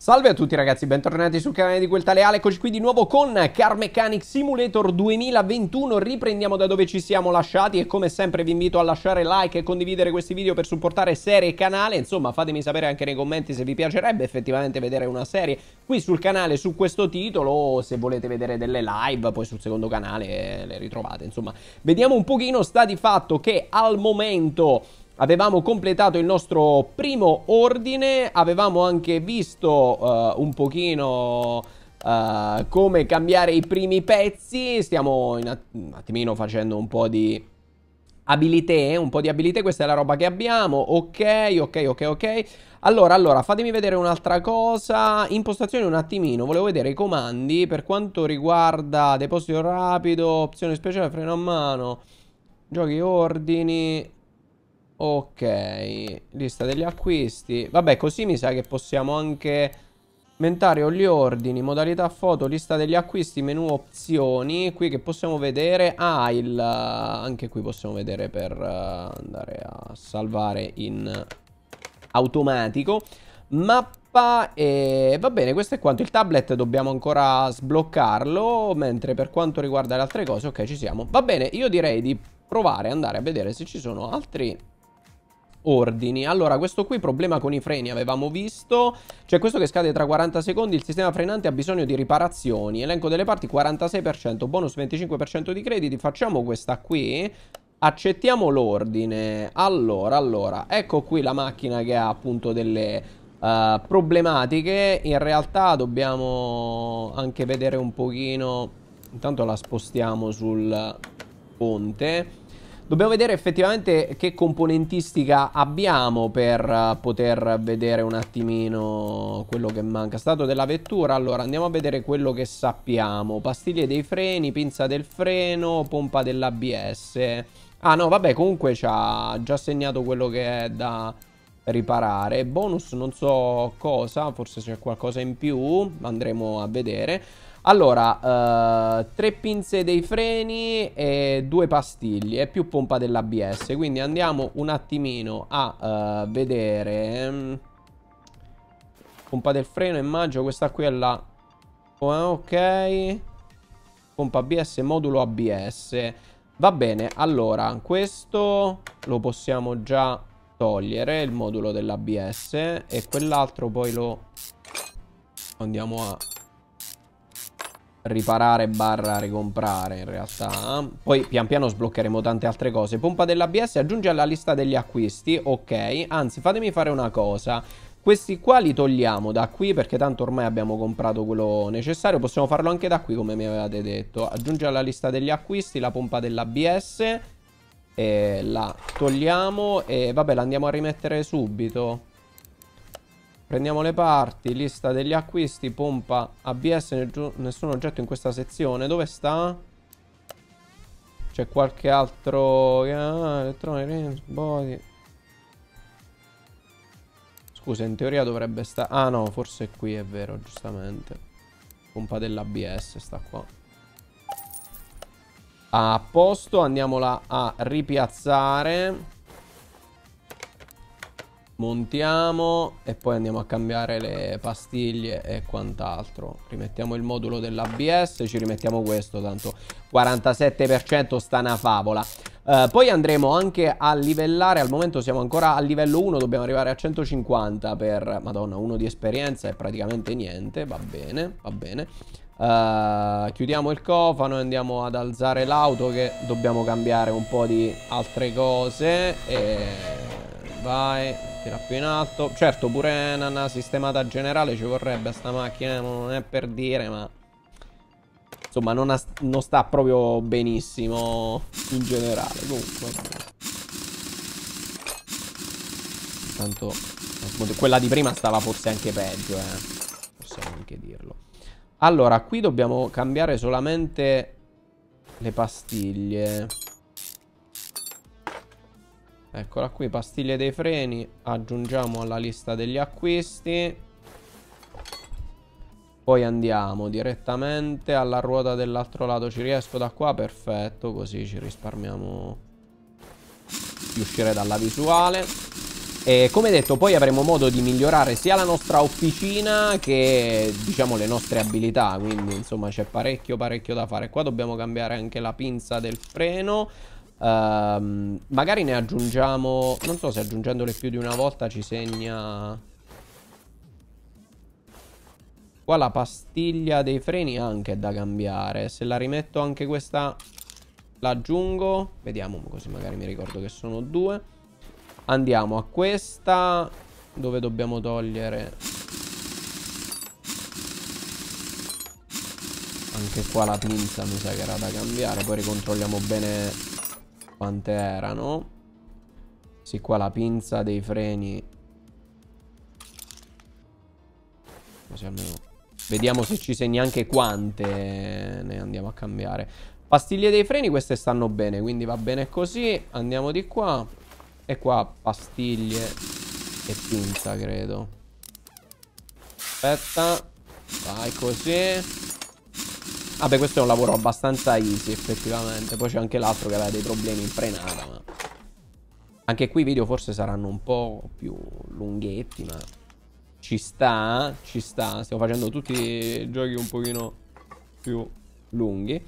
Salve a tutti ragazzi, bentornati sul canale di Quel Tale Ale, eccoci qui di nuovo con Car Mechanic Simulator 2021, riprendiamo da dove ci siamo lasciati e come sempre vi invito a lasciare like e condividere questi video per supportare serie e canale, insomma fatemi sapere anche nei commenti se vi piacerebbe effettivamente vedere una serie qui sul canale su questo titolo o se volete vedere delle live poi sul secondo canale le ritrovate, insomma vediamo un pochino, sta di fatto che al momento avevamo completato il nostro primo ordine, avevamo anche visto uh, un pochino uh, come cambiare i primi pezzi, stiamo att un attimino facendo un po' di abilité, un po' di abilité, questa è la roba che abbiamo, ok, ok, ok, ok. Allora, allora, fatemi vedere un'altra cosa, impostazioni un attimino, volevo vedere i comandi per quanto riguarda deposito rapido, opzione speciale, freno a mano, giochi ordini, Ok, lista degli acquisti. Vabbè, così mi sa che possiamo anche inventario gli ordini, modalità foto, lista degli acquisti, menu opzioni. Qui che possiamo vedere, ah, il, anche qui possiamo vedere per uh, andare a salvare in automatico. Mappa e va bene, questo è quanto. Il tablet dobbiamo ancora sbloccarlo, mentre per quanto riguarda le altre cose, ok, ci siamo. Va bene, io direi di provare, andare a vedere se ci sono altri ordini. Allora, questo qui problema con i freni avevamo visto. C'è questo che scade tra 40 secondi, il sistema frenante ha bisogno di riparazioni. Elenco delle parti 46%, bonus 25% di crediti. Facciamo questa qui. Accettiamo l'ordine. Allora, allora, ecco qui la macchina che ha appunto delle uh, problematiche. In realtà dobbiamo anche vedere un pochino... Intanto la spostiamo sul ponte. Dobbiamo vedere effettivamente che componentistica abbiamo per eh, poter vedere un attimino quello che manca. Stato della vettura, allora andiamo a vedere quello che sappiamo. Pastiglie dei freni, pinza del freno, pompa dell'ABS. Ah no, vabbè, comunque ci ha già segnato quello che è da riparare. Bonus non so cosa, forse c'è qualcosa in più, andremo a vedere. Allora, uh, tre pinze dei freni e due pastiglie più pompa dell'ABS. Quindi andiamo un attimino a uh, vedere. Um, pompa del freno, immagino questa qui è la... Oh, ok. Pompa ABS, modulo ABS. Va bene, allora, questo lo possiamo già togliere, il modulo dell'ABS. E quell'altro poi lo andiamo a riparare barra ricomprare in realtà. Poi pian piano sbloccheremo tante altre cose. Pompa dell'ABS aggiunge alla lista degli acquisti. Ok, anzi fatemi fare una cosa. Questi qua li togliamo da qui perché tanto ormai abbiamo comprato quello necessario. Possiamo farlo anche da qui come mi avevate detto. Aggiunge alla lista degli acquisti la pompa dell'ABS E la togliamo. E vabbè la andiamo a rimettere subito Prendiamo le parti, lista degli acquisti, pompa ABS, nessun oggetto in questa sezione. Dove sta? C'è qualche altro... Ah, elettronic, body... Scusa, in teoria dovrebbe stare... Ah no, forse qui, è vero, giustamente. Pompa dell'ABS sta qua. A posto, andiamola a ripiazzare. Montiamo e poi andiamo a cambiare le pastiglie e quant'altro. Rimettiamo il modulo dell'ABS, ci rimettiamo questo, tanto 47% sta una favola. Uh, poi andremo anche a livellare, al momento siamo ancora a livello 1, dobbiamo arrivare a 150 per, madonna, uno di esperienza è praticamente niente, va bene, va bene. Uh, chiudiamo il cofano e andiamo ad alzare l'auto che dobbiamo cambiare un po' di altre cose e vai tira più in alto. Certo pure una sistemata generale ci vorrebbe sta macchina non è per dire ma insomma non, ha, non sta proprio benissimo in generale comunque. Tanto quella di prima stava forse anche peggio eh. Possiamo anche dirlo. Allora qui dobbiamo cambiare solamente le pastiglie Eccola qui, pastiglie dei freni. Aggiungiamo alla lista degli acquisti. Poi andiamo direttamente alla ruota dell'altro lato. Ci riesco da qua? Perfetto, così ci risparmiamo di uscire dalla visuale. E come detto, poi avremo modo di migliorare sia la nostra officina che, diciamo, le nostre abilità. Quindi, insomma, c'è parecchio, parecchio da fare. Qua dobbiamo cambiare anche la pinza del freno. Uh, magari ne aggiungiamo... Non so se aggiungendole più di una volta ci segna... Qua la pastiglia dei freni anche è da cambiare. Se la rimetto anche questa... L'aggiungo. Vediamo, così magari mi ricordo che sono due. Andiamo a questa Dove dobbiamo togliere Anche qua la pinza mi sa che era da cambiare Poi ricontrolliamo bene Quante erano Sì qua la pinza dei freni Così almeno Vediamo se ci segna anche quante ne andiamo a cambiare Pastiglie dei freni queste stanno bene Quindi va bene così Andiamo di qua e qua pastiglie e pinza, credo. Aspetta. Vai così. Vabbè, questo è un lavoro abbastanza easy, effettivamente. Poi c'è anche l'altro che aveva dei problemi in frenata, ma... Anche qui i video forse saranno un po' più lunghetti, ma... Ci sta, ci sta. Stiamo facendo tutti i giochi un pochino più lunghi.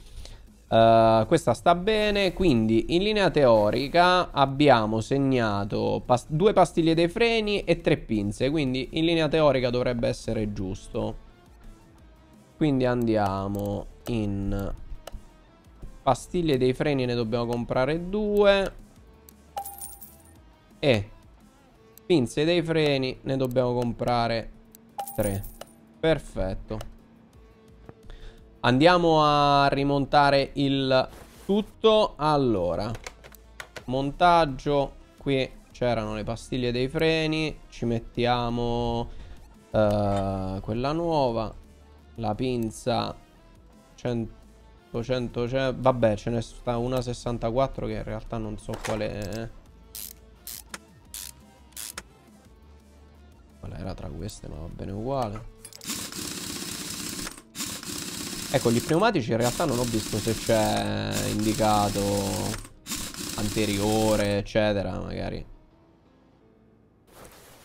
Uh, questa sta bene, quindi in linea teorica abbiamo segnato pas due pastiglie dei freni e tre pinze, quindi in linea teorica dovrebbe essere giusto. Quindi andiamo in pastiglie dei freni, ne dobbiamo comprare due e pinze dei freni ne dobbiamo comprare tre. Perfetto. Andiamo a rimontare il tutto. Allora, montaggio. Qui c'erano le pastiglie dei freni. Ci mettiamo uh, quella nuova. La pinza 100, 100, 100 Vabbè, ce ne sta una 64 che in realtà non so quale è. Qual era tra queste, ma va bene uguale. Ecco, gli pneumatici in realtà non ho visto se c'è indicato anteriore, eccetera, magari.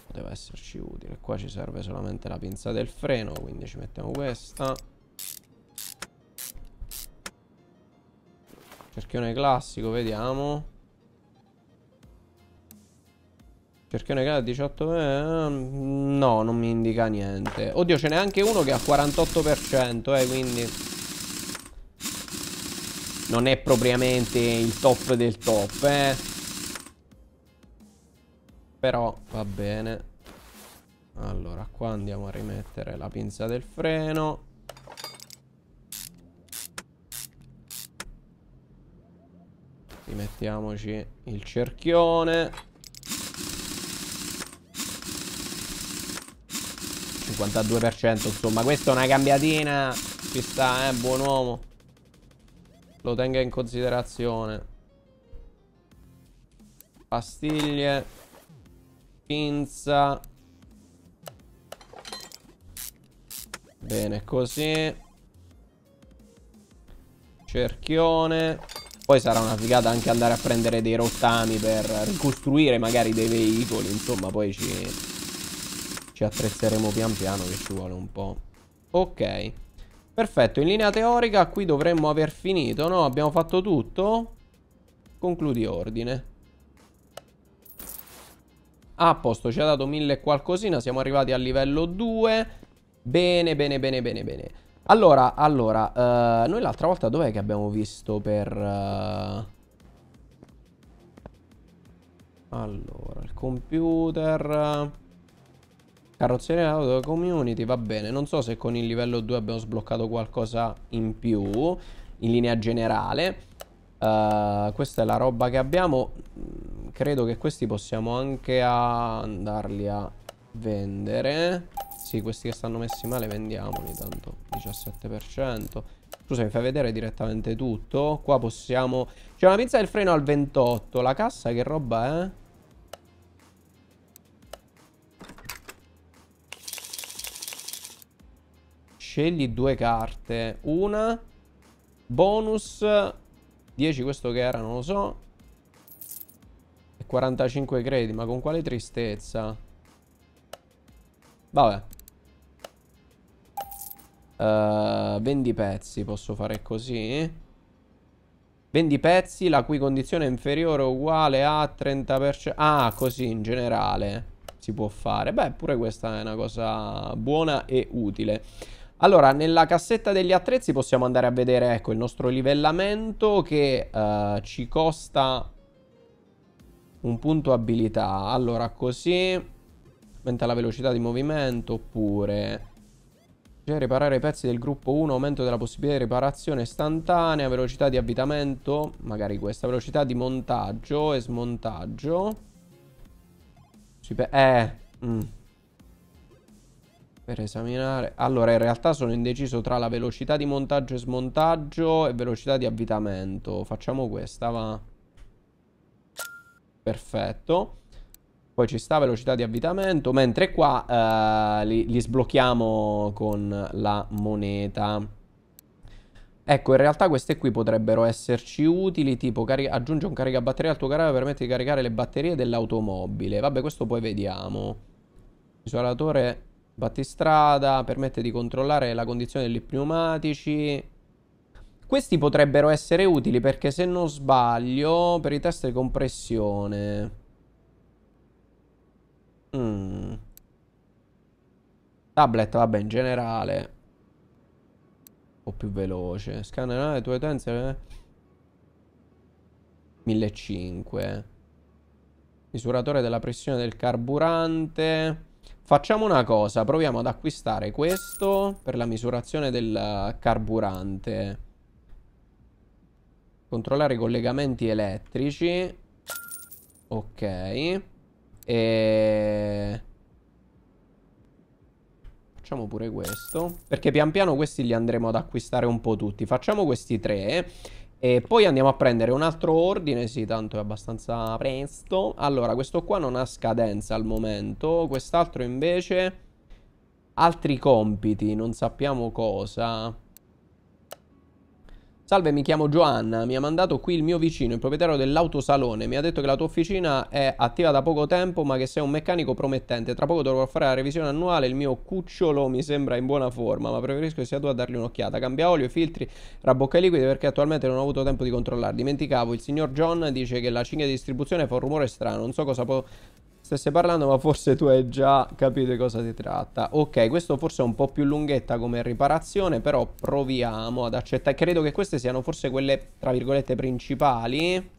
Poteva esserci utile. Qua ci serve solamente la pinza del freno, quindi ci mettiamo questa. Cerchione classico, vediamo. Cerchione che ha 18 eh, No, non mi indica niente. Oddio ce n'è anche uno che ha 48% eh, quindi Non è propriamente il top del top eh. Però va bene. Allora qua andiamo a rimettere la pinza del freno Rimettiamoci il cerchione. 52% insomma questa è una cambiatina. Ci sta eh buon uomo. Lo tenga in considerazione. Pastiglie. Pinza. Bene così. Cerchione poi sarà una figata anche andare a prendere dei rottami per ricostruire magari dei veicoli insomma poi ci ci attrezzeremo pian piano che ci vuole un po'. Ok. Perfetto, in linea teorica qui dovremmo aver finito, no? Abbiamo fatto tutto? Concludi ordine. Ah, a posto, ci ha dato mille qualcosina, siamo arrivati al livello 2. Bene, bene, bene, bene, bene. Allora, allora, uh, noi l'altra volta dov'è che abbiamo visto per... Uh... Allora, il computer... Carrozzeria auto community, va bene. Non so se con il livello 2 abbiamo sbloccato qualcosa in più, in linea generale. Uh, questa è la roba che abbiamo. Mm, credo che questi possiamo anche andarli a vendere. Sì, questi che stanno messi male vendiamoli, tanto 17%. Scusa, mi fai vedere direttamente tutto? Qua possiamo... C'è una pizza del freno al 28. La cassa che roba è? Scegli due carte. Una. Bonus. 10 questo che era, non lo so. E 45 crediti, ma con quale tristezza? Vabbè. Uh, vendi pezzi, posso fare così? Vendi pezzi, la cui condizione è inferiore o uguale a 30%. Ah, così in generale si può fare. Beh, pure questa è una cosa buona e utile. Allora, nella cassetta degli attrezzi possiamo andare a vedere, ecco, il nostro livellamento che uh, ci costa un punto abilità. Allora, così aumenta la velocità di movimento oppure cioè, riparare i pezzi del gruppo 1, aumento della possibilità di riparazione istantanea, velocità di avvitamento, magari questa, velocità di montaggio e smontaggio. Eh, mm. Per esaminare... Allora, in realtà sono indeciso tra la velocità di montaggio e smontaggio e velocità di avvitamento. Facciamo questa, va. Perfetto. Poi ci sta velocità di avvitamento, mentre qua eh, li, li sblocchiamo con la moneta. Ecco, in realtà queste qui potrebbero esserci utili, tipo aggiunge un caricabatteria al tuo carro permette di caricare le batterie dell'automobile. Vabbè, questo poi vediamo. Isolatore battistrada, permette di controllare la condizione degli pneumatici. Questi potrebbero essere utili perché se non sbaglio, per i test di compressione... Mm. Tablet, vabbè, in generale. Un po' più veloce. Scannerare le tue utenze. 1500. Misuratore della pressione del carburante. Facciamo una cosa, proviamo ad acquistare questo per la misurazione del carburante. Controllare i collegamenti elettrici. Ok. E... Facciamo pure questo. Perché pian piano questi li andremo ad acquistare un po' tutti. Facciamo questi tre. E poi andiamo a prendere un altro ordine. Sì, tanto è abbastanza presto. Allora, questo qua non ha scadenza al momento. Quest'altro invece... Altri compiti, non sappiamo cosa. Salve, mi chiamo Giovanna, mi ha mandato qui il mio vicino, il proprietario dell'autosalone. Mi ha detto che la tua officina è attiva da poco tempo, ma che sei un meccanico promettente. Tra poco dovrò fare la revisione annuale. Il mio cucciolo mi sembra in buona forma, ma preferisco che sia tu a dargli un'occhiata. Cambia olio, filtri, rabocca i liquidi perché attualmente non ho avuto tempo di controllare. Dimenticavo, il signor John dice che la cinghia di distribuzione fa un rumore strano. Non so cosa può stesse parlando, ma forse tu hai già capito di cosa si tratta. Ok, questo forse è un po' più lunghetta come riparazione, però proviamo ad accettare. Credo che queste siano forse quelle, tra virgolette, principali.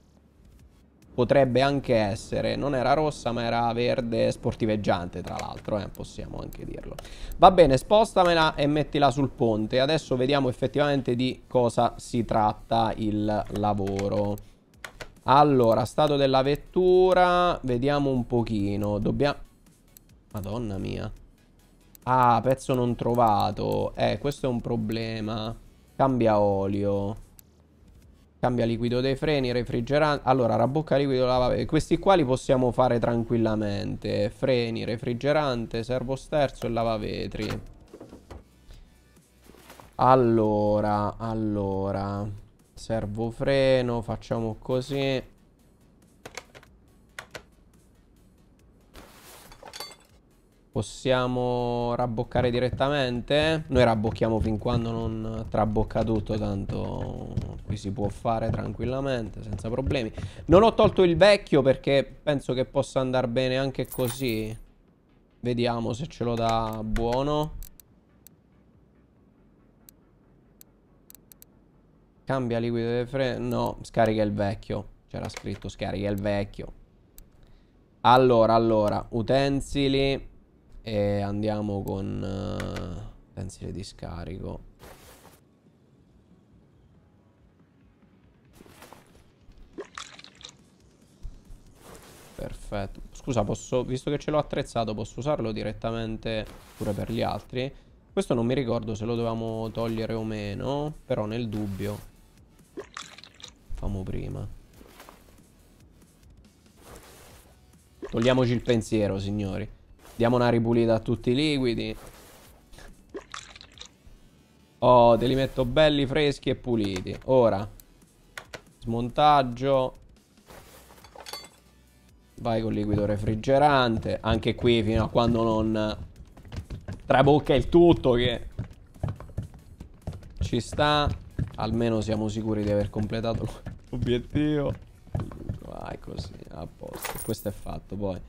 Potrebbe anche essere. Non era rossa, ma era verde sportiveggiante, tra l'altro, eh, possiamo anche dirlo. Va bene, spostamela e mettila sul ponte. Adesso vediamo effettivamente di cosa si tratta il lavoro. Allora, stato della vettura. Vediamo un pochino. Dobbiamo... Madonna mia. Ah, pezzo non trovato. Eh, questo è un problema. Cambia olio. Cambia liquido dei freni, refrigerante. Allora, rabocca liquido lavavetri. Questi qua li possiamo fare tranquillamente. Freni, refrigerante, servo sterzo e lavavetri. Allora, allora... Servo freno, facciamo così. Possiamo rabboccare direttamente? Noi rabbocchiamo fin quando non trabocca tutto, tanto qui si può fare tranquillamente, senza problemi. Non ho tolto il vecchio perché penso che possa andare bene anche così. Vediamo se ce lo dà buono. Cambia liquido dei freni. No, scarica il vecchio. C'era scritto scarica il vecchio. Allora, allora, utensili. E andiamo con uh, utensili di scarico. Perfetto. Scusa, posso, visto che ce l'ho attrezzato, posso usarlo direttamente pure per gli altri? Questo non mi ricordo se lo dovevamo togliere o meno, però nel dubbio Famo prima. Togliamoci il pensiero, signori. Diamo una ripulita a tutti i liquidi. Oh, te li metto belli freschi e puliti. Ora. Smontaggio. Vai con liquido refrigerante. Anche qui fino a quando non trabocca il tutto che ci sta. Almeno siamo sicuri di aver completato l'obiettivo. Vai così, a posto. Questo è fatto poi.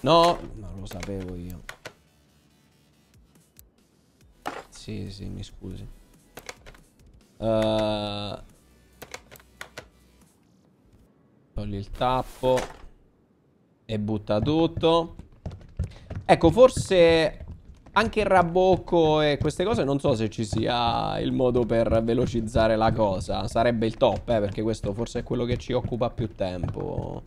No, non lo sapevo io. Sì, sì, mi scusi. Uh, togli il tappo. E butta tutto. Ecco, forse anche il rabocco e queste cose non so se ci sia il modo per velocizzare la cosa. Sarebbe il top, eh, perché questo forse è quello che ci occupa più tempo.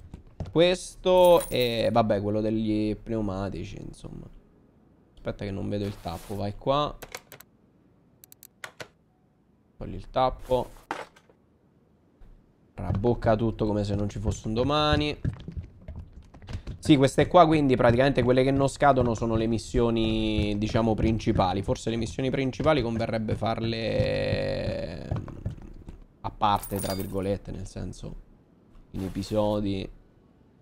Questo e vabbè, quello degli pneumatici, insomma. Aspetta che non vedo il tappo, vai qua. Togli il tappo. Rabocca tutto come se non ci fosse un domani. Sì, queste qua quindi praticamente quelle che non scadono sono le missioni, diciamo, principali. Forse le missioni principali converrebbe farle mm, a parte, tra virgolette, nel senso, in episodi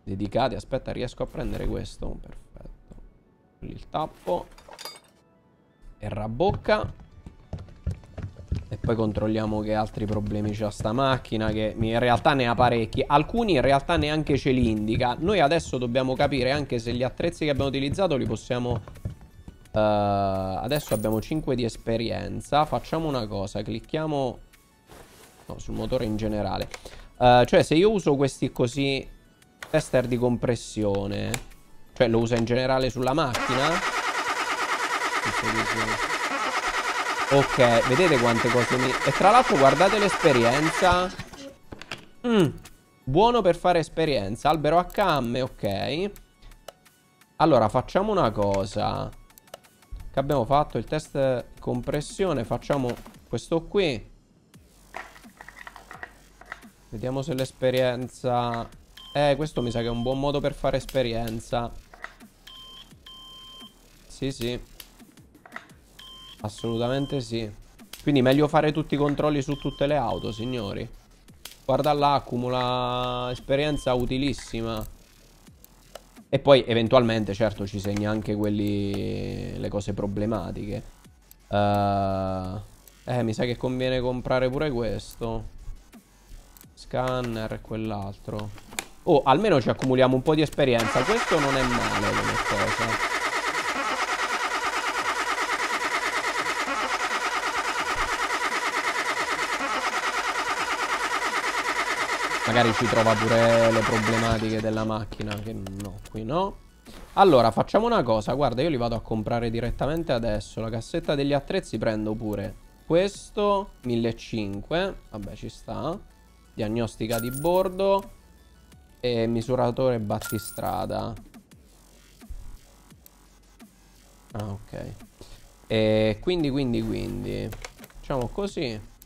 dedicati. Aspetta, riesco a prendere questo. Perfetto. Il tappo. E rabocca. E poi controlliamo che altri problemi c'ha sta macchina Che in realtà ne ha parecchi. Alcuni in realtà neanche ce li indica. Noi adesso dobbiamo capire anche se gli attrezzi che abbiamo utilizzato li possiamo uh, Adesso abbiamo 5 di esperienza. Facciamo una cosa Clicchiamo no, sul motore in generale. Uh, Cioè se io uso questi così Tester di compressione Cioè lo usa in generale sulla macchina Ok, vedete quante cose mi... E tra l'altro guardate l'esperienza. Mm, buono per fare esperienza. Albero a camme, ok. Allora, facciamo una cosa. Che abbiamo fatto il test compressione. Facciamo questo qui. Vediamo se l'esperienza... Eh, questo mi sa che è un buon modo per fare esperienza. Sì, sì. Assolutamente sì. Quindi meglio fare tutti i controlli su tutte le auto, signori. Guarda là, accumula esperienza utilissima. E poi eventualmente, certo, ci segna anche quelli... le cose problematiche. Uh... Eh, mi sa che conviene comprare pure questo. Scanner e quell'altro. Oh, almeno ci accumuliamo un po' di esperienza. Questo non è male come cosa. Magari ci trova pure le problematiche della macchina Che no, qui no. Allora, facciamo una cosa Guarda, io li vado a comprare direttamente adesso. La cassetta degli attrezzi prendo pure Questo, 1500 Vabbè, ci sta. Diagnostica di bordo E misuratore battistrada. Ah, ok. E quindi, quindi, quindi Facciamo così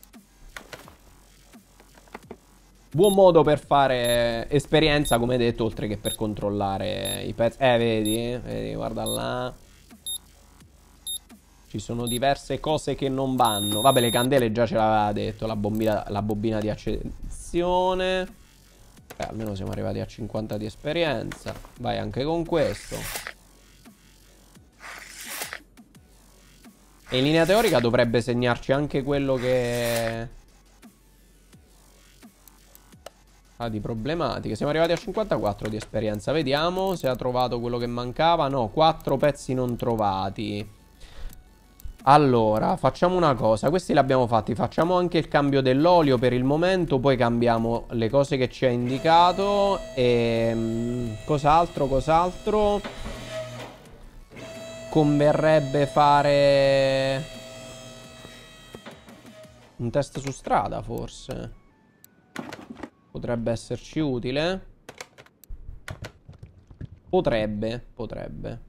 Buon modo per fare esperienza, come detto, oltre che per controllare i pezzi. Eh, vedi? Vedi, guarda là. Ci sono diverse cose che non vanno. Vabbè, le candele già ce l'aveva detto. La, bombina, la bobina di accensione. Beh, almeno siamo arrivati a 50 di esperienza. Vai anche con questo. E in linea teorica dovrebbe segnarci anche quello che... Ah, di problematiche. Siamo arrivati a 54 di esperienza. Vediamo se ha trovato quello che mancava. No, 4 pezzi non trovati. Allora, facciamo una cosa. Questi li abbiamo fatti. Facciamo anche il cambio dell'olio per il momento. Poi cambiamo le cose che ci ha indicato. E... Ehm, cos'altro, cos'altro? Converrebbe fare... Un test su strada, forse. Potrebbe esserci utile. Potrebbe, potrebbe.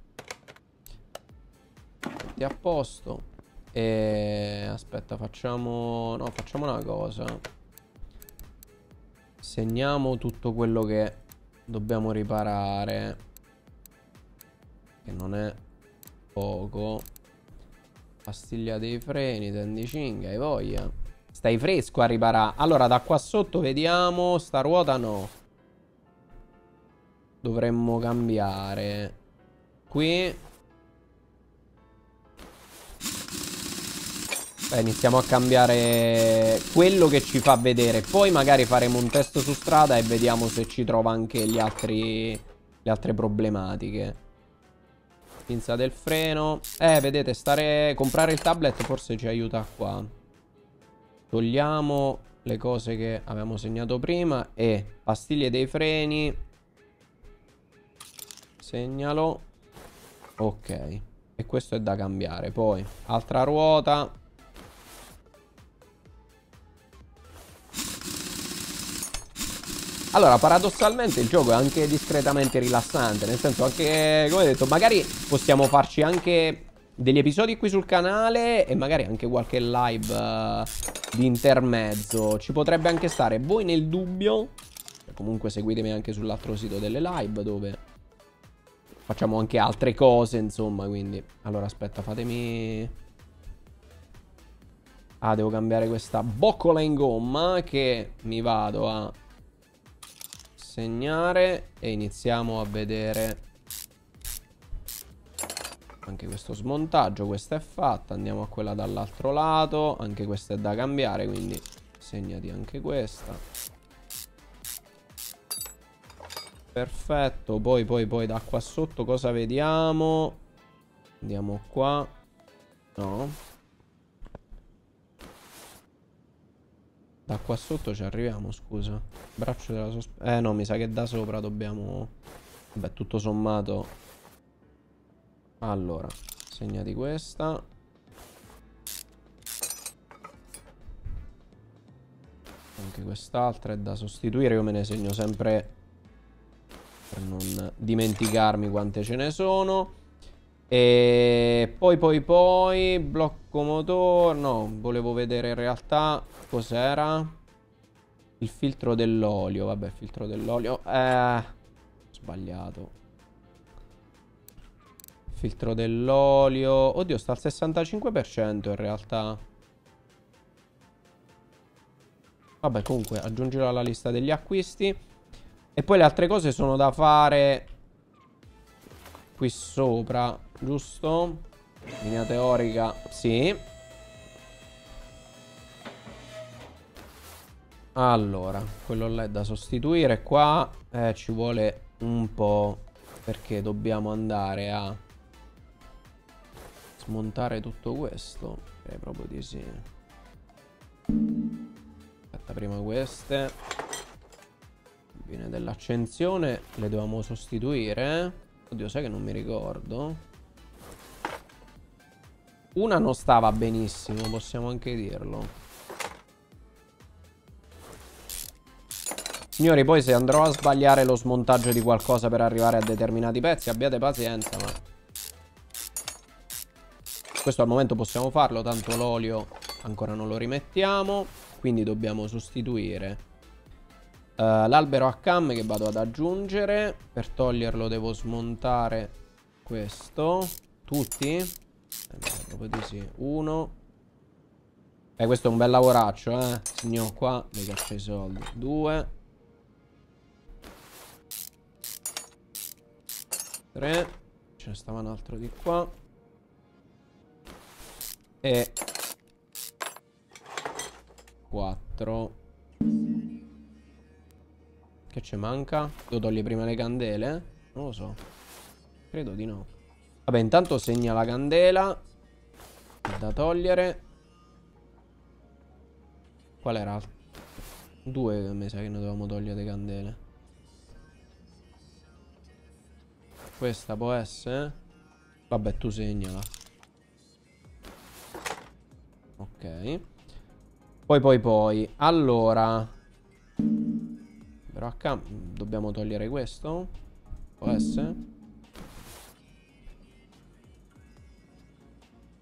Metti a posto. E aspetta, facciamo... No, facciamo una cosa. Segniamo tutto quello che dobbiamo riparare. Che non è poco. Pastiglia dei freni, tendicinga, hai voglia. Stai fresco a riparare. Allora, da qua sotto vediamo. Sta ruota no. dovremmo cambiare. Qui... Beh, iniziamo a cambiare quello che ci fa vedere. Poi magari faremo un test su strada e vediamo se ci trova anche gli altri, le altre problematiche. Pinza del freno. Eh, vedete, stare... comprare il tablet forse ci aiuta qua. Togliamo le cose che avevamo segnato prima e pastiglie dei freni. Segnalo. Ok. E questo è da cambiare. Poi, altra ruota. Allora, paradossalmente il gioco è anche discretamente rilassante, nel senso anche, come detto, magari possiamo farci anche degli episodi qui sul canale e magari anche qualche live uh, di intermezzo. Ci potrebbe anche stare. Voi nel dubbio, comunque seguitemi anche sull'altro sito delle live dove facciamo anche altre cose, insomma, quindi... Allora, aspetta, fatemi... Ah, devo cambiare questa boccola in gomma che mi vado a segnare e iniziamo a vedere anche questo smontaggio, questa è fatta, andiamo a quella dall'altro lato, anche questa è da cambiare, quindi segnati anche questa. Perfetto, poi poi poi da qua sotto cosa vediamo? Andiamo qua. No. Da qua sotto ci arriviamo, scusa. Braccio della sospensione. Eh no, mi sa che da sopra dobbiamo... Vabbè, tutto sommato... Allora, segnati questa. Anche quest'altra è da sostituire. Io me ne segno sempre per non dimenticarmi quante ce ne sono. E poi poi poi blocco motore. No, volevo vedere in realtà cos'era. Il filtro dell'olio. Vabbè, filtro dell'olio. Eh, sbagliato. Filtro dell'olio. Oddio, sta al 65% in realtà. Vabbè, comunque, aggiungilo alla lista degli acquisti. E poi le altre cose sono da fare qui sopra. Giusto? Linea teorica, sì. Allora, quello là è da sostituire. Qua eh, ci vuole un po' perché dobbiamo andare a smontare tutto questo. Direi proprio di sì. Aspetta, prima queste. Viene dell'accensione. Le dobbiamo sostituire. Oddio, sai che non mi ricordo. Una non stava benissimo, possiamo anche dirlo. Signori, poi se andrò a sbagliare lo smontaggio di qualcosa per arrivare a determinati pezzi, abbiate pazienza, ma... Questo al momento possiamo farlo, tanto l'olio ancora non lo rimettiamo. Quindi dobbiamo sostituire uh, l'albero a cam che vado ad aggiungere. Per toglierlo devo smontare questo. Tutti? Eh, proprio di sì. Uno. Eh, questo è un bel lavoraccio, eh. Signor, qua mi caccia i soldi. Due. Tre. Ce ne stava un altro di qua. E... Quattro. Che ci manca? Devo togliere prima le candele? Non lo so. Credo di no. Vabbè, intanto segna la candela. Da togliere. Qual era? Due mi sa che ne dovevamo togliere le candele. Questa può essere? Vabbè, tu segnala. Ok. Poi, poi, poi. Allora. Però accanto dobbiamo togliere questo? Può essere?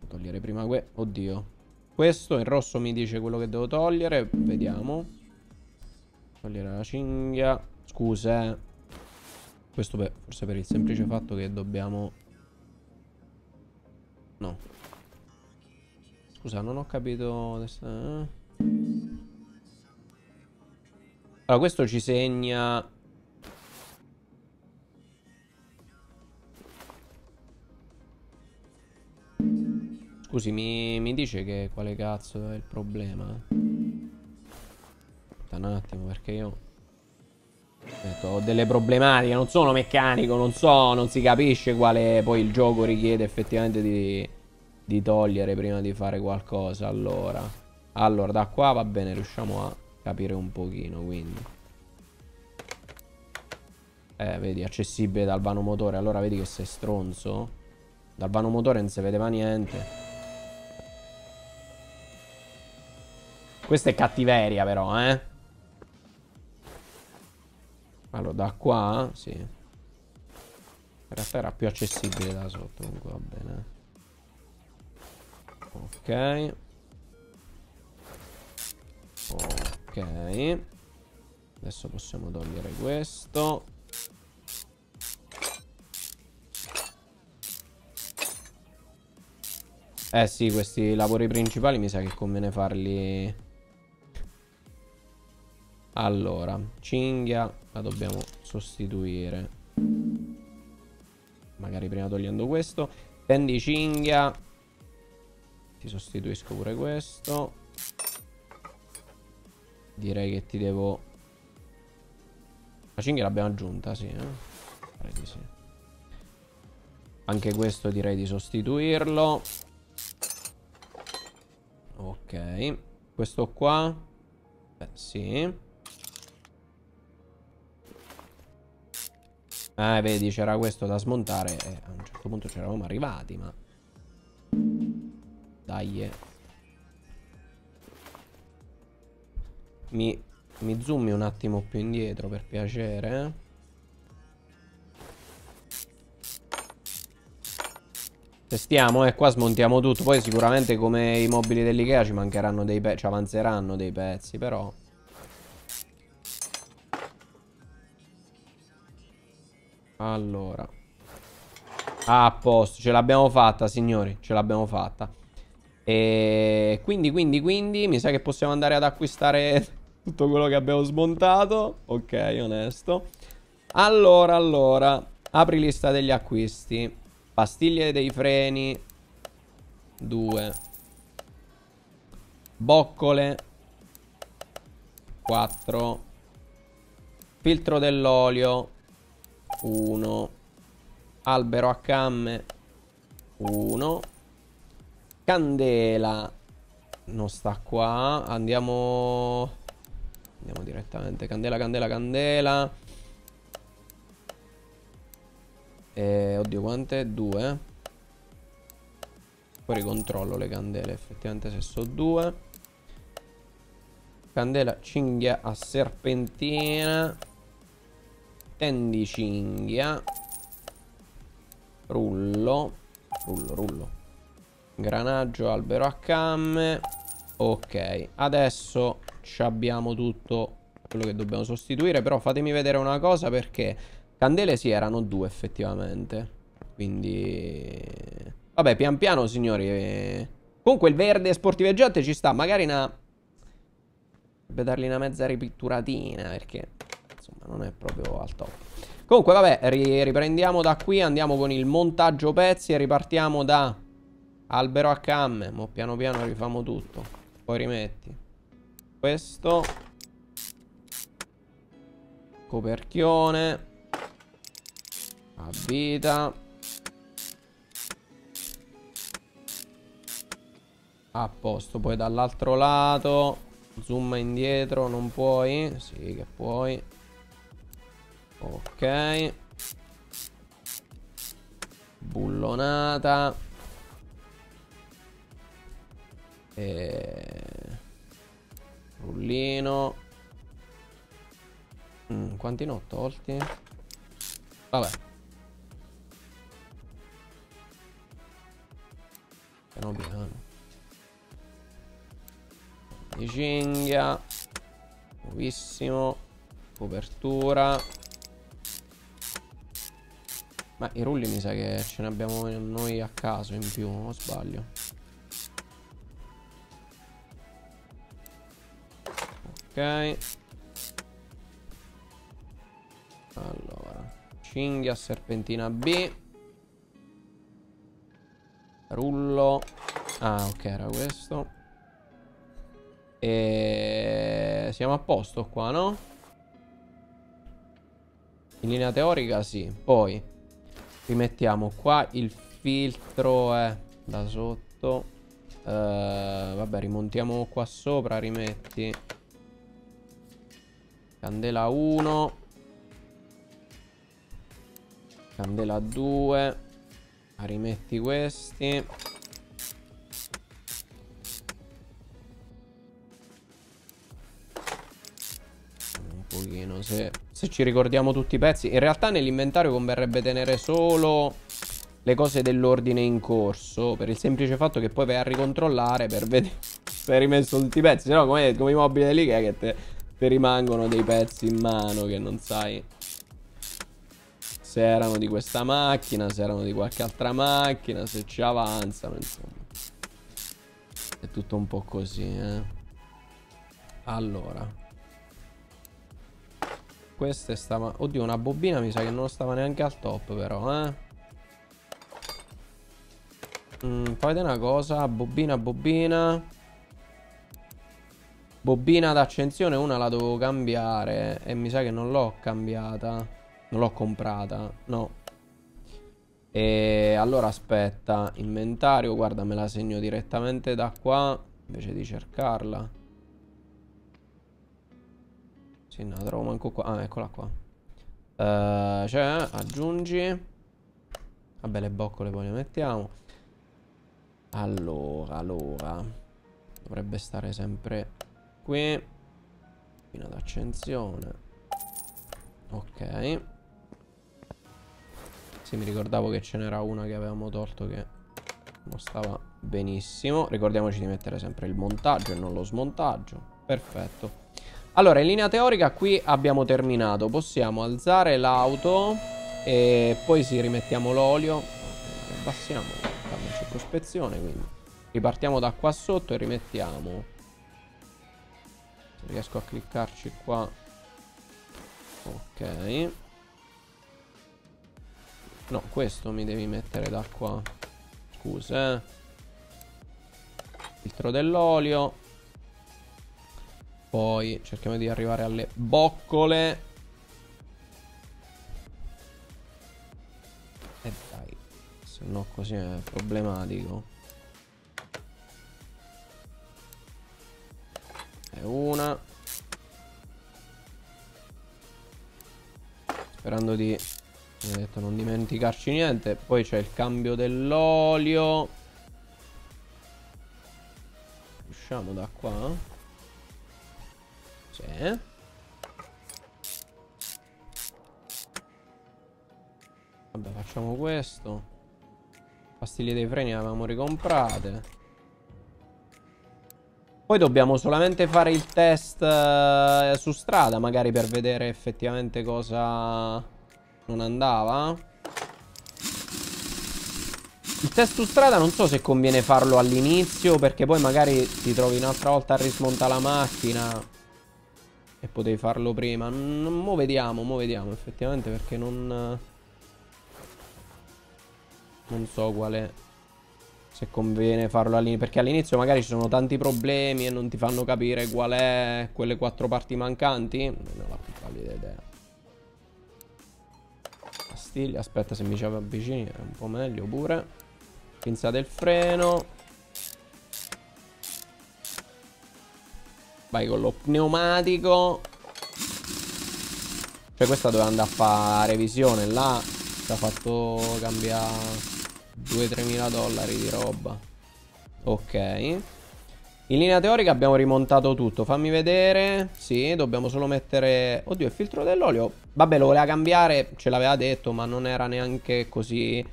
Togliere prima que... Oddio. Questo in rosso mi dice quello che devo togliere. Vediamo. Togliere la cinghia. Scusa. Questo per, forse per il semplice fatto che dobbiamo... No. Scusa, non ho capito... Eh. Allora, questo ci segna... Scusi, mi, mi dice che quale cazzo è il problema? Aspetta un attimo, perché io... Ecco, ho delle problematiche, non sono meccanico, non so, non si capisce quale poi il gioco richiede effettivamente di di togliere prima di fare qualcosa. Allora, allora, da qua va bene, riusciamo a capire un pochino, quindi. Eh, vedi, accessibile dal vano motore. Allora vedi che sei stronzo. Dal vano motore non si vedeva niente. Questa è cattiveria però, eh. Allora, da qua, sì. In realtà era più accessibile da sotto, comunque va bene. Ok. Ok. Adesso possiamo togliere questo. Eh sì, questi lavori principali mi sa che conviene farli... Allora, cinghia la dobbiamo sostituire. Magari prima togliendo questo. Tendi cinghia. Ti sostituisco pure questo. Direi che ti devo... La cinghia l'abbiamo aggiunta, sì, eh? Direi di sì. Anche questo direi di sostituirlo. Ok. Questo qua. Beh, sì. Eh, vedi, c'era questo da smontare. E a un certo punto ci eravamo arrivati, ma... Dai. Mi, mi zoomi un attimo più indietro, per piacere, eh? Testiamo eh, qua smontiamo tutto. Poi sicuramente come i mobili dell'Ikea ci mancheranno dei pezzi, ci avanzeranno dei pezzi, però... Allora. Ah, a posto, ce l'abbiamo fatta, signori, ce l'abbiamo fatta. E quindi, quindi, quindi, mi sa che possiamo andare ad acquistare tutto quello che abbiamo smontato. Ok, onesto. Allora, allora, apri lista degli acquisti. Pastiglie dei freni. 2 Boccole. 4 Filtro dell'olio. 1 Albero a camme. 1 Candela Non sta qua Andiamo Andiamo direttamente Candela, candela, candela Eh, oddio, quante? Due. Poi ricontrollo le candele, effettivamente se so due. Candela cinghia a serpentina. Tendi cinghia. Rullo. Rullo, rullo. Granaggio, albero a camme. Ok, adesso abbiamo tutto quello che dobbiamo sostituire. Però fatemi vedere una cosa perché Candele sì, erano due effettivamente. Quindi... Vabbè, pian piano, signori. Comunque il verde sportiveggiante ci sta. Magari una... Dovrebbe dargli una mezza ripitturatina, perché... Insomma, non è proprio al top. Comunque, vabbè, ri riprendiamo da qui. Andiamo con il montaggio pezzi e ripartiamo da... Albero a camme. Mo piano piano rifamo tutto. Poi rimetti. Questo. Coperchione. A vita. A posto, poi dall'altro lato. Zoom indietro, non puoi? Sì che puoi. Ok. Bullonata. E... Rullino. Mm, quanti ne ho tolti? Vabbè. Piano piano. Di cinghia. Nuovissimo. Copertura. Ma i rulli mi sa che ce ne abbiamo noi a caso in più, o sbaglio? Ok. Allora. Cinghia, serpentina B. Rullo. Ah, ok, era questo. E... Siamo a posto qua, no? In linea teorica sì. Poi rimettiamo qua il filtro eh, da sotto. Uh, vabbè, rimontiamo qua sopra, rimetti. Candela 1. Candela 2. Rimetti questi. Un pochino, se, se ci ricordiamo tutti i pezzi. In realtà nell'inventario converrebbe tenere solo le cose dell'ordine in corso. Per il semplice fatto che poi vai a ricontrollare per vedere se hai rimesso tutti i pezzi. Se no, come, come i mobili dell'Ikea che te, te rimangono dei pezzi in mano che non sai se erano di questa macchina, se erano di qualche altra macchina, se ci avanzano, insomma. È tutto un po' così, eh. Allora. Questa stava... Oddio, una bobina mi sa che non stava neanche al top, però, eh. Mm, fai una cosa, bobina, bobina. Bobina d'accensione, una la dovevo cambiare e mi sa che non l'ho cambiata. Non l'ho comprata, no. E allora aspetta, inventario, guarda me la segno direttamente da qua invece di cercarla. Sì, no, la trovo manco qua. Ah, eccola qua. Uh, cioè, aggiungi. Vabbè, le boccole poi le mettiamo. Allora, allora. Dovrebbe stare sempre qui. Fino ad accensione. Ok. Sì, mi ricordavo che ce n'era una che avevamo tolto che non stava benissimo. Ricordiamoci di mettere sempre il montaggio e non lo smontaggio. Perfetto. Allora, in linea teorica qui abbiamo terminato. Possiamo alzare l'auto e poi si rimettiamo l'olio. Abbassiamo circospezione quindi ripartiamo da qua sotto e rimettiamo riesco a cliccarci qua. Ok. No questo mi devi mettere da qua. Scusa eh. filtro dell'olio. Poi cerchiamo di arrivare alle boccole. Se no così è problematico. Una. Sperando di... Come detto, non dimenticarci niente. Poi c'è il cambio dell'olio. Usciamo da qua. Sì. Vabbè, facciamo questo. Pastiglie dei freni le avevamo ricomprate. Poi dobbiamo solamente fare il test uh, su strada, magari per vedere effettivamente cosa non andava. Il test su strada non so se conviene farlo all'inizio, perché poi magari ti trovi un'altra volta a rismontare la macchina e potevi farlo prima. Mo vediamo, mo vediamo effettivamente perché non... Non so quale... Se conviene farlo all'inizio. Perché all'inizio magari ci sono tanti problemi e non ti fanno capire qual è quelle quattro parti mancanti. Non ho la più pallida idea. Pastiglia. Aspetta se mi ci avvicini è un po' meglio pure. Pinza del freno. Vai con lo pneumatico. Cioè questa doveva andare a fare revisione là. Ci ha fatto cambiare 2-3 mila dollari di roba. Ok. In linea teorica abbiamo rimontato tutto. Fammi vedere. Sì, dobbiamo solo mettere... Oddio, il filtro dell'olio. Vabbè, lo voleva cambiare, ce l'aveva detto, ma non era neanche così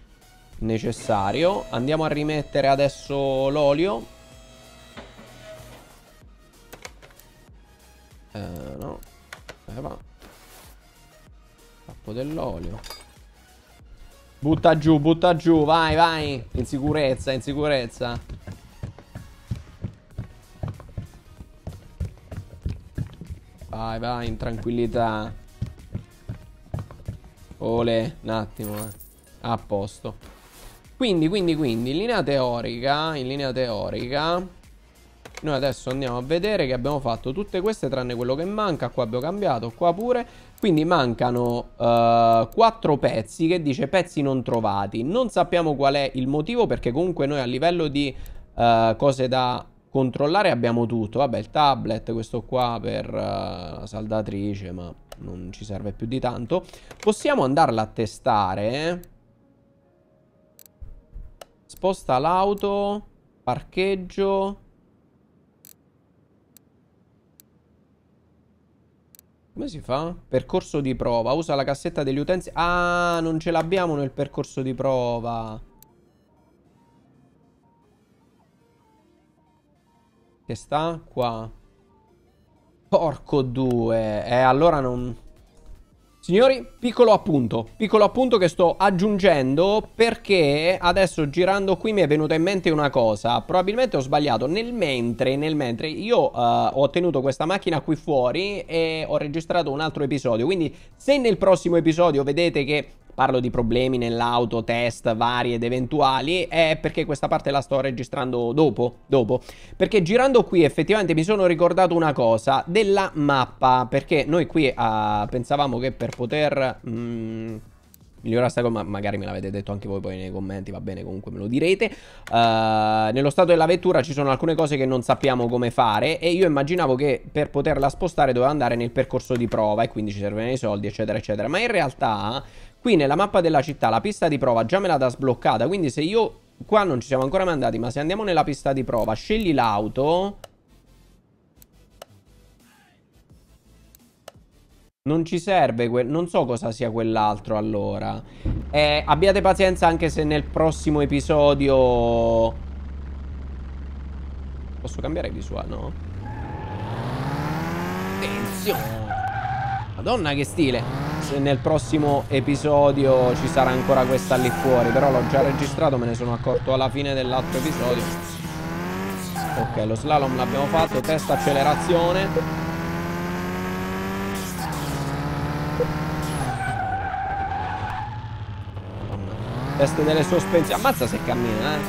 necessario. Andiamo a rimettere adesso l'olio. Eh, no. Eh, va. Tappo dell'olio. Butta giù, butta giù, vai, vai. In sicurezza, in sicurezza. Vai, vai, in tranquillità. Ole, un attimo, eh. A posto. Quindi, quindi, quindi, in linea teorica, in linea teorica, noi adesso andiamo a vedere che abbiamo fatto tutte queste tranne quello che manca. Qua abbiamo cambiato, qua pure. Quindi mancano uh, quattro pezzi che dice pezzi non trovati. Non sappiamo qual è il motivo perché comunque noi a livello di uh, cose da controllare abbiamo tutto. Vabbè, il tablet, questo qua per uh, la saldatrice, ma non ci serve più di tanto. Possiamo andarla a testare, eh? Sposta l'auto. Parcheggio. Come si fa? Percorso di prova. Usa la cassetta degli utenti. Ah, non ce l'abbiamo nel percorso di prova. Che sta? Qua. Porco due. Eh, allora non... Signori, piccolo appunto, piccolo appunto che sto aggiungendo perché adesso girando qui mi è venuta in mente una cosa, probabilmente ho sbagliato, nel mentre, nel mentre io uh, ho tenuto questa macchina qui fuori e ho registrato un altro episodio, quindi se nel prossimo episodio vedete che parlo di problemi nell'auto, test vari ed eventuali, è perché questa parte la sto registrando dopo, dopo. Perché girando qui effettivamente mi sono ricordato una cosa della mappa, perché noi qui uh, pensavamo che per poter... Mm, migliorare sta cosa, magari me l'avete detto anche voi poi nei commenti, va bene, comunque me lo direte. Uh, nello stato della vettura ci sono alcune cose che non sappiamo come fare e io immaginavo che per poterla spostare doveva andare nel percorso di prova e quindi ci servono i soldi, eccetera, eccetera. Ma in realtà Qui nella mappa della città la pista di prova già me l'ha da sbloccata, quindi se io... Qua non ci siamo ancora mandati, ma se andiamo nella pista di prova, scegli l'auto... Non ci serve, non so cosa sia quell'altro allora. Eh, abbiate pazienza anche se nel prossimo episodio... Posso cambiare visuale, no? Attenzione! Madonna che stile! se nel prossimo episodio ci sarà ancora questa lì fuori Però l'ho già registrato, me ne sono accorto alla fine dell'altro episodio. Ok, lo slalom l'abbiamo fatto, testa accelerazione. Test delle sospensioni. Ammazza se cammina, eh.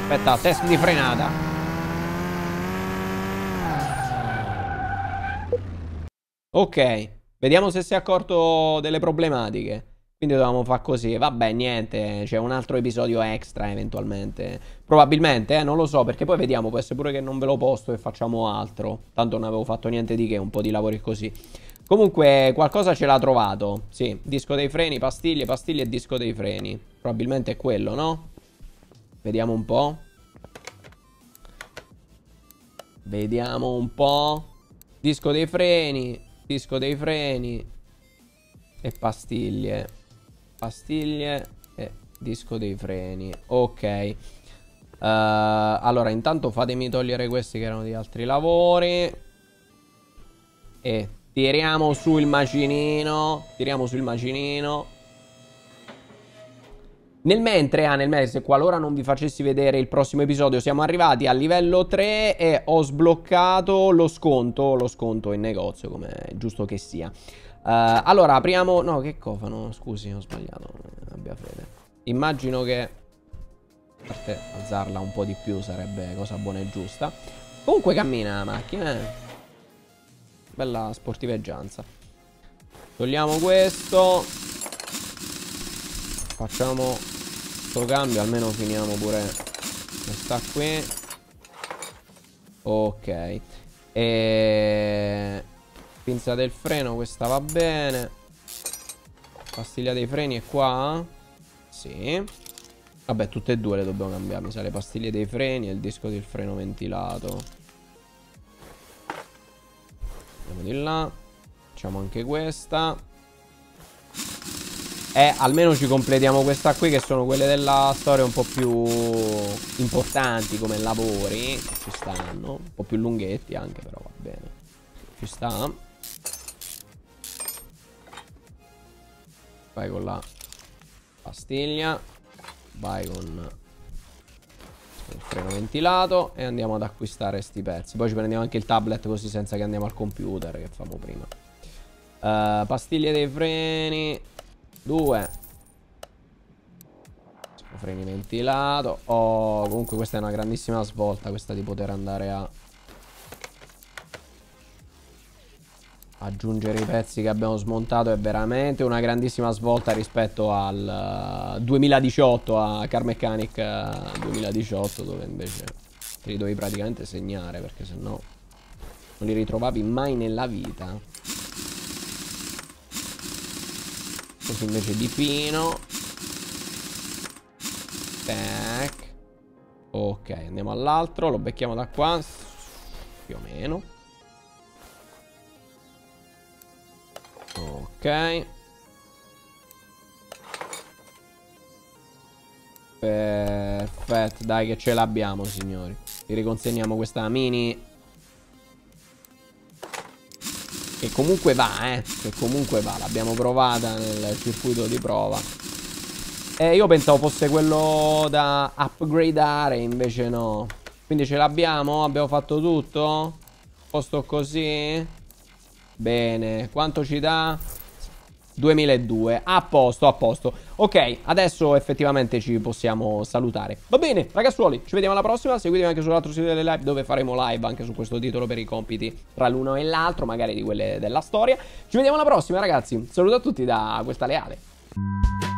Aspetta, test di frenata Ok, vediamo se si è accorto delle problematiche. Quindi dovevamo fare così. Vabbè, niente, c'è un altro episodio extra eventualmente. Probabilmente, eh, non lo so, perché poi vediamo, può essere pure che non ve lo posto e facciamo altro. Tanto non avevo fatto niente di che, un po' di lavori così. Comunque, qualcosa ce l'ha trovato. Sì, disco dei freni, pastiglie, pastiglie e disco dei freni. Probabilmente è quello, no? Vediamo un po'. Vediamo un po'. Disco dei freni, disco dei freni e pastiglie. Pastiglie e disco dei freni. Ok. Uh, allora, intanto fatemi togliere questi che erano di altri lavori. E tiriamo su il macinino. Tiriamo sul macinino. Nel mentre, ah, nel mentre, qualora non vi facessi vedere il prossimo episodio, siamo arrivati a livello 3 e ho sbloccato lo sconto, lo sconto in negozio, come è giusto che sia. Uh, allora, apriamo... No, che cofano? Scusi, ho sbagliato, abbia fede. Immagino che... A parte alzarla un po' di più sarebbe cosa buona e giusta. Comunque cammina la macchina, eh. Bella sportiveggianza. Togliamo questo. Facciamo sto cambio almeno finiamo pure questa qui. Ok. E pinza del freno questa va bene. Pastiglia dei freni è qua? Sì. Vabbè tutte e due le dobbiamo cambiare mi sa le pastiglie dei freni e il disco del freno ventilato. Andiamo di là. Facciamo anche questa e almeno ci completiamo questa qui che sono quelle della storia un po' più importanti come lavori. Ci stanno. Un po' più lunghetti anche però va bene. Ci sta. Vai con la pastiglia. Vai con il freno ventilato e andiamo ad acquistare sti pezzi. Poi ci prendiamo anche il tablet così senza che andiamo al computer che famo prima. Uh, pastiglie dei freni. Due. Freni ventilato. Oh, comunque questa è una grandissima svolta, questa di poter andare a... Aggiungere i pezzi che abbiamo smontato è veramente una grandissima svolta rispetto al 2018, a Car Mechanic 2018, dove invece te li dovevi praticamente segnare, perché sennò non li ritrovavi mai nella vita. Così invece di pino. Tac. Ok, andiamo all'altro, lo becchiamo da qua, più o meno. Ok. Perfetto, dai che ce l'abbiamo signori. Vi riconsegniamo questa mini. Che comunque va, eh. Che comunque va. L'abbiamo provata nel circuito di prova. E io pensavo fosse quello da upgradeare, invece no. Quindi ce l'abbiamo? Abbiamo fatto tutto? Posto così? Bene, quanto ci dà? 2002, a posto, a posto. Ok, adesso effettivamente ci possiamo salutare. Va bene, ragazzuoli, ci vediamo alla prossima. Seguitemi anche sull'altro sito delle live Dove faremo live anche su questo titolo per i compiti Tra l'uno e l'altro, magari di quelle della storia. Ci vediamo alla prossima, ragazzi. Saluto a tutti da questa Leale